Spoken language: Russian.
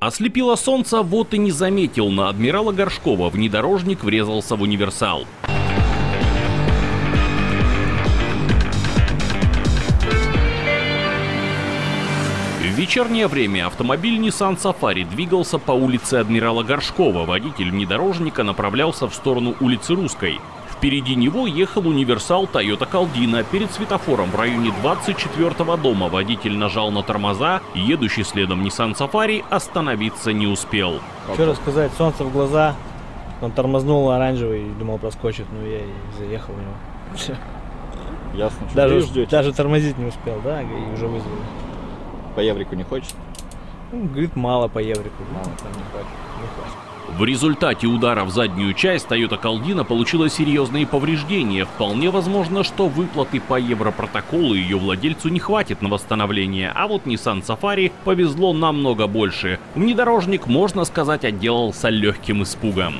Ослепило солнце, вот и не заметил. На адмирала Горшкова внедорожник врезался в универсал. В вечернее время автомобиль Nissan Safari двигался по улице Адмирала Горшкова. Водитель внедорожника направлялся в сторону улицы Русской. Впереди него ехал универсал Toyota Caldina. Перед светофором в районе 24-го дома водитель нажал на тормоза, едущий следом Nissan Safari остановиться не успел. Что рассказать, солнце в глаза, он тормознул оранжевый, думал проскочит, но я и заехал в него. Всё. Ясно, что Даже, ждете. даже тормозить не успел, да, и уже вызвали. По Еврику не хочешь? Ну, говорит, мало по еврику. Мало, там не хватит, не хватит. В результате удара в заднюю часть Toyota Caldina получила серьезные повреждения. Вполне возможно, что выплаты по европротоколу ее владельцу не хватит на восстановление, а вот Nissan Safari повезло намного больше. Внедорожник, можно сказать, отделался легким испугом.